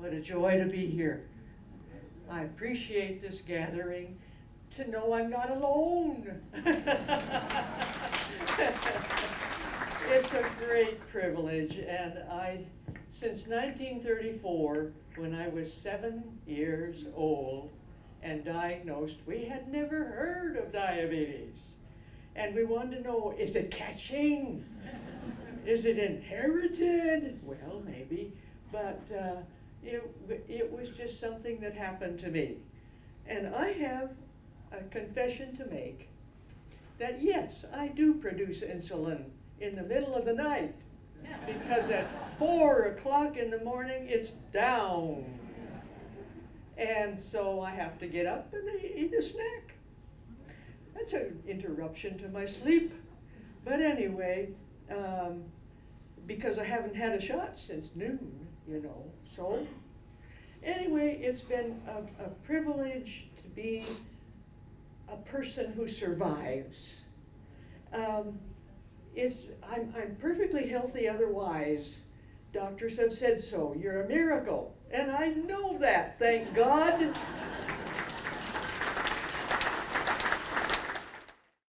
What a joy to be here. I appreciate this gathering to know I'm not alone. it's a great privilege, and I, since 1934, when I was seven years old and diagnosed, we had never heard of diabetes. And we wanted to know is it catching? Is it inherited? Well, maybe, but uh, it, it was just something that happened to me. And I have a confession to make that yes, I do produce insulin in the middle of the night because at four o'clock in the morning it's down. And so I have to get up and eat a snack. That's an interruption to my sleep. But anyway, um, because I haven't had a shot since noon, you know. So, anyway, it's been a, a privilege to be a person who survives. Um, it's, I'm, I'm perfectly healthy otherwise. Doctors have said so. You're a miracle. And I know that, thank God.